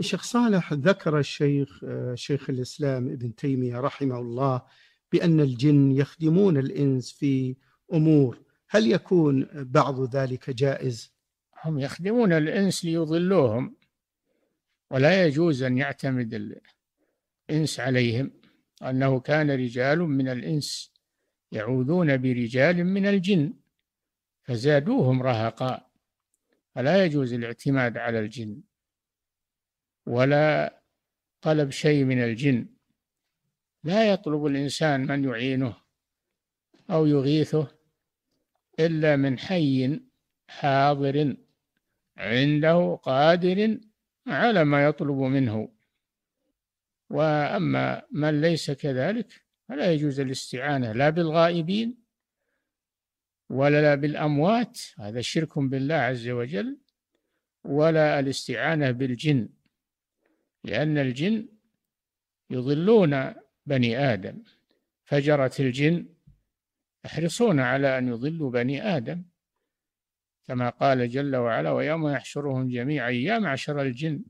شيخ صالح ذكر الشيخ شيخ الإسلام ابن تيمية رحمه الله بأن الجن يخدمون الإنس في أمور. هل يكون بعض ذلك جائز؟ هم يخدمون الإنس ليضلوهم ولا يجوز أن يعتمد الإنس عليهم أنه كان رجال من الإنس يعوذون برجال من الجن فزادوهم رهقا فلا يجوز الاعتماد على الجن. ولا طلب شيء من الجن. لا يطلب الإنسان من يعينه أو يغيثه إلا من حي حاضر عنده قادر على ما يطلب منه. وأما من ليس كذلك فلا يجوز الاستعانة لا بالغائبين ولا بالأموات هذا شرك بالله عز وجل ولا الاستعانة بالجن. لأن الجن يضلون بني آدم. فجرة الجن يحرصون على أن يضلوا بني آدم. كما قال جل وعلا ويوم يحشرهم جميعا يا معشر الجن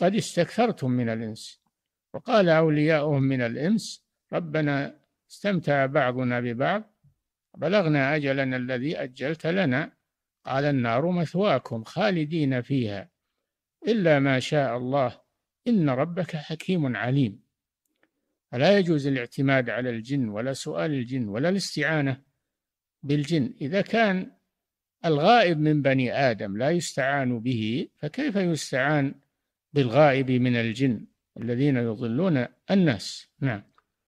قد استكثرتم من الإنس. وقال أولياؤهم من الإنس ربنا استمتع بعضنا ببعض بلغنا أجلنا الذي أجلت لنا. قال النار مثواكم خالدين فيها إلا ما شاء الله. إن ربك حكيم عليم. فلا يجوز الاعتماد على الجن ولا سؤال الجن ولا الاستعانة بالجن؟ إذا كان الغائب من بني آدم لا يستعان به فكيف يستعان بالغائب من الجن الذين يضلون الناس؟ نعم.